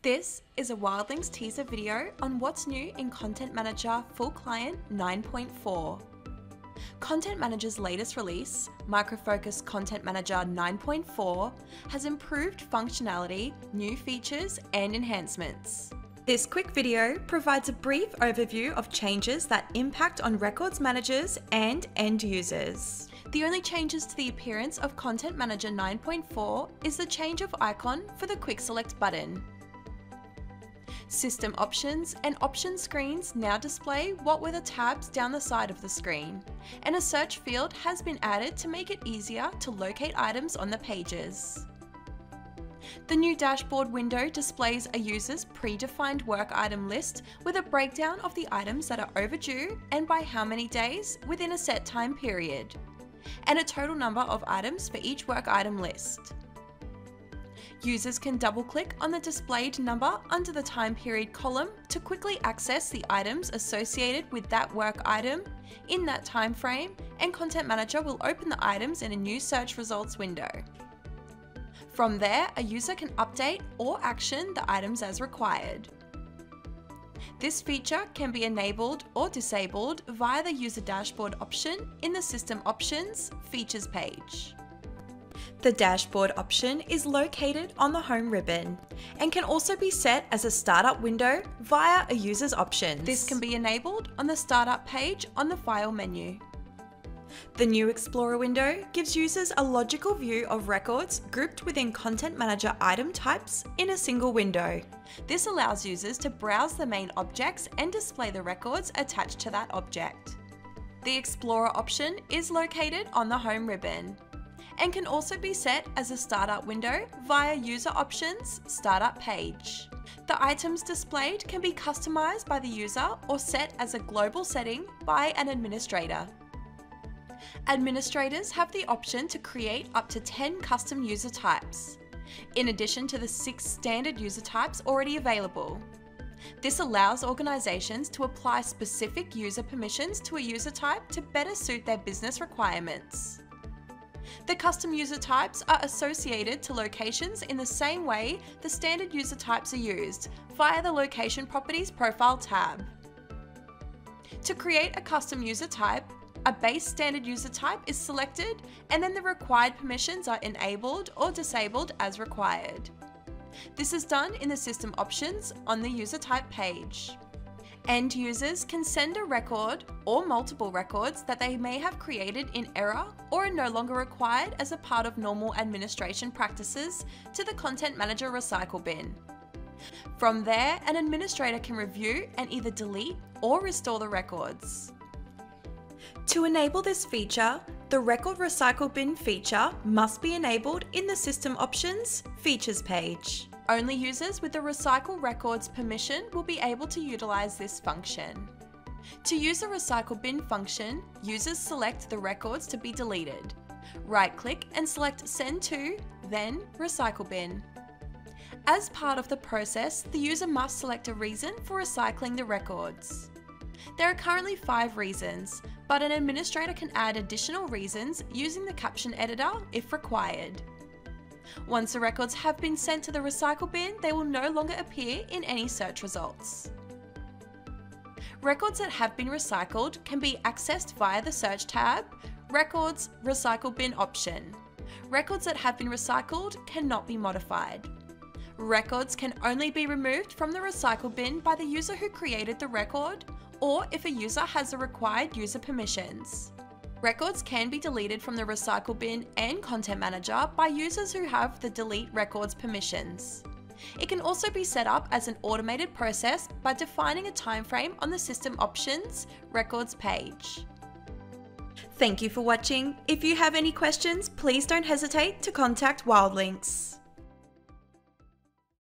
This is a Wyldlynx teaser video on what's new in Content Manager Full Client 9.4. Content Manager's latest release, Micro Focus Content Manager 9.4, has improved functionality, new features, and enhancements. This quick video provides a brief overview of changes that impact on records managers and end users. The only changes to the appearance of Content Manager 9.4 is the change of icon for the Quick Select button. System options and option screens now display what were the tabs down the side of the screen, and a search field has been added to make it easier to locate items on the pages. The new dashboard window displays a user's predefined work item list with a breakdown of the items that are overdue and by how many days within a set time period, and a total number of items for each work item list. Users can double click on the displayed number under the time period column to quickly access the items associated with that work item in that time frame and Content Manager will open the items in a new search results window. From there, a user can update or action the items as required. This feature can be enabled or disabled via the User Dashboard option in the System Options Features page. The dashboard option is located on the home ribbon and can also be set as a startup window via a user's options. This can be enabled on the startup page on the file menu. The new Explorer window gives users a logical view of records grouped within Content Manager item types in a single window. This allows users to browse the main objects and display the records attached to that object. The Explorer option is located on the home ribbon and can also be set as a startup window via User Options Startup page. The items displayed can be customized by the user or set as a global setting by an administrator. Administrators have the option to create up to 10 custom user types, in addition to the six standard user types already available. This allows organisations to apply specific user permissions to a user type to better suit their business requirements. The custom user types are associated to locations in the same way the standard user types are used, via the Location Properties Profile tab. To create a custom user type, a base standard user type is selected and then the required permissions are enabled or disabled as required. This is done in the system options on the user type page. End users can send a record or multiple records that they may have created in error or are no longer required as a part of normal administration practices to the Content Manager recycle bin. From there, an administrator can review and either delete or restore the records. To enable this feature, the Record Recycle Bin feature must be enabled in the System Options Features page. Only users with the Recycle Records permission will be able to utilise this function. To use the Recycle Bin function, users select the records to be deleted. Right-click and select Send to, then Recycle Bin. As part of the process, the user must select a reason for recycling the records. There are currently five reasons, but an administrator can add additional reasons using the caption editor if required. Once the records have been sent to the recycle bin, they will no longer appear in any search results. Records that have been recycled can be accessed via the Search tab, Records Recycle Bin option. Records that have been recycled cannot be modified. Records can only be removed from the recycle bin by the user who created the record or if a user has the required user permissions. Records can be deleted from the recycle bin and Content Manager by users who have the delete records permissions. It can also be set up as an automated process by defining a timeframe on the System Options Records page. Thank you for watching. If you have any questions, please don't hesitate to contact Wyldlynx.